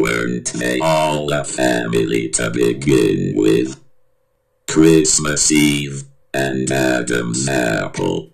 Weren't they all a family to begin with? Christmas Eve and Adam's apple.